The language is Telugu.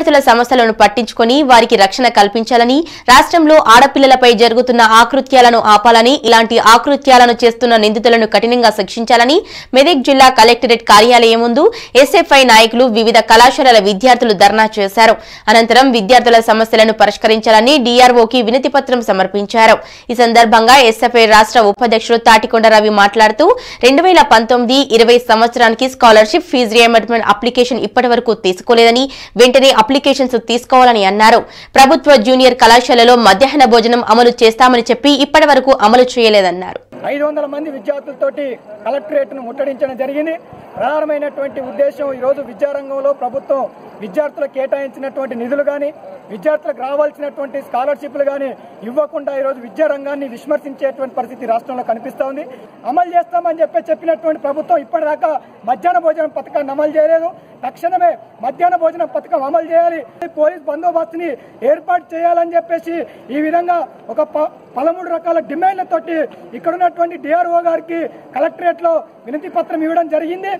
విద్యార్థుల సమస్యలను పట్టించుకుని వారికి రక్షణ కల్పించాలని రాష్ట్రంలో ఆడపిల్లలపై జరుగుతున్న ఆకృత్యాలను ఆపాలని ఇలాంటి ఆకృత్యాలను చేస్తున్న నిందితులను కఠినంగా శిక్షించాలని మెదక్ జిల్లా కలెక్టరేట్ కార్యాలయం ముందు ఎస్ఎఫ్ఐ నాయకులు వివిధ కళాశాలల విద్యార్థులు ధర్నా చేశారు. అనంతరం విద్యార్థుల సమస్యలను పరిష్కరించాలని డీఆర్ఓకి వినతి పత్రం సమర్పించారు. ఈ సందర్భంగా ఎస్ఎఫ్ఐ రాష్ట్ర ఉపాధ్యక్షుడు తాటికొండ రవి మాట్లాడుతూ రెండు వేల పంతొమ్మిది ఇరవై సంవత్సరానికి స్కాలర్షిప్ ఫీజు రియంబర్స్మెంట్ అప్లికేషన్ ఇప్పటి వరకు తీసుకోలేదని వెంటనే అప్లికేషన్స్ తీసుకోవాలని అన్నారు. ప్రభుత్వ జూనియర్ కళాశాలలో మధ్యాహ్న భోజనం అమలు చేస్తామని చెప్పి ఇప్పటి వరకు అమలు చేయలేదన్నారు. ఐదు వందల మంది విద్యార్థులతోటి కలెక్టరేట్ను ముట్టడించడం జరిగింది. ప్రధానమైనటువంటి ఉద్దేశం ఈ రోజు విద్యారంగంలో ప్రభుత్వం విద్యార్థులకు కేటాయించినటువంటి నిధులు కానీ విద్యార్థులకు రావాల్సినటువంటి స్కాలర్షిప్లు కానీ ఇవ్వకుండా ఈరోజు విద్యారంగాన్ని విస్మర్శించేటువంటి పరిస్థితి రాష్ట్రంలో కనిపిస్తూ ఉంది. అమలు చేస్తామని చెప్పి చెప్పినటువంటి ప్రభుత్వం ఇప్పటిదాకా మధ్యాహ్న భోజనం పథకాన్ని అమలు చేయలేదు. తక్షణమే మధ్యాహ్న భోజన పథకం అమలు చేయాలి. పోలీస్ బందోబస్తుని ఏర్పాటు చేయాలని చెప్పేసి ఈ విధంగా ఒక ప- పదమూడు రకాల డిమాండ్లతోటి ఇక్కడ ఉన్నటువంటి డిఆర్ఓ గారికి కలెక్టరేట్లో వినతి పత్రం ఇవ్వడం జరిగింది.